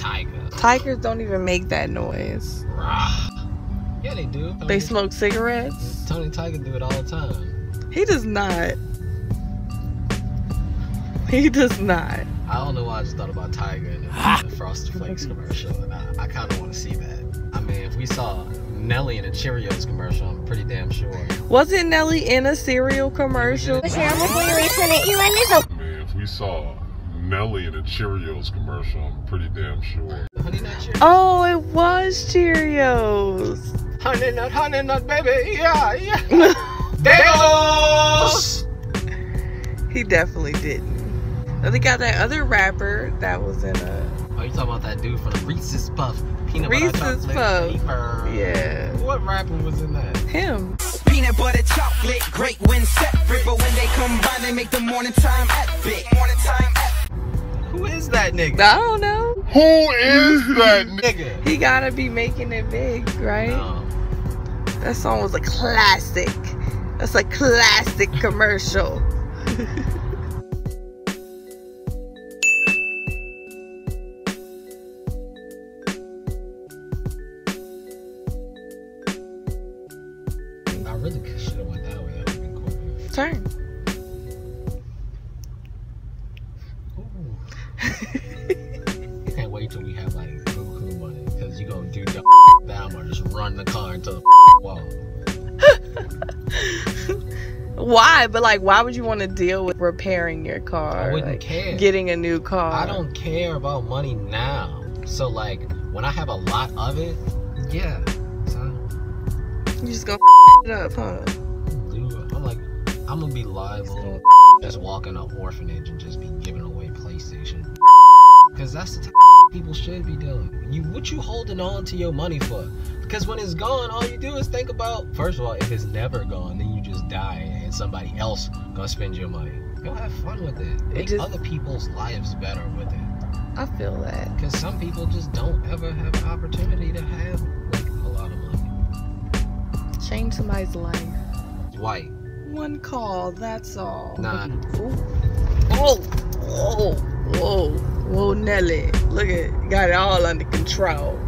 Tiger. Tigers don't even make that noise. Yeah, they do. Tony, They smoke cigarettes. Tony Tiger do it all the time. He does not. He does not. I don't know why I just thought about Tiger and the, the Frosted Flakes commercial, and I, I kind of want to see that. I mean, if we saw Nelly in a Cheerios commercial, I'm pretty damn sure. Wasn't Nelly in a cereal commercial? Man, if we saw Nelly in a Cheerios commercial, I'm pretty damn sure. Honey Nut Cheerios. Oh, it was Cheerios. Honey Nut, Honey Nut, baby, yeah, yeah. Deus! He definitely didn't. Then they got that other rapper that was in a. Oh, you talking about that dude from the Reese's Puff peanut butter Reese's chocolate Puff. wafer? Yeah. What rapper was in that? Him. Peanut butter chocolate, great when separate, but when they combine, they make the morning time epic. Morning time epic. Who is that nigga? I don't know. Who is that nigga? Nigga. He gotta be making it big, right? No. That song was a classic. That's a classic commercial. I really should have went that way. That would have been cool. Turn. Ooh. Can't wait till we have like Goku money, cause you gonna do dumb down or just run the car into the wall. Why? But like, why would you want to deal with repairing your car? I wouldn't like, care. Getting a new car. I don't care about money now. So like when I have a lot of it, yeah. son, You just gonna it up, huh? dude, I'm like, I'm gonna be liable. Just walk in an orphanage and just be giving. Cause that's the type of people should be doing. You what you holding on to your money for? Because when it's gone, all you do is think about. First of all, if it's never gone, then you just die and somebody else gonna spend your money. Go have fun with it. Make just- other people's lives better with it. I feel that. Because some people just don't ever have an opportunity to have like a lot of money. Change somebody's life. White. One call, that's all. Nah. Ooh. Oh, whoa, whoa, whoa, Nelly. Look at, got it all under control.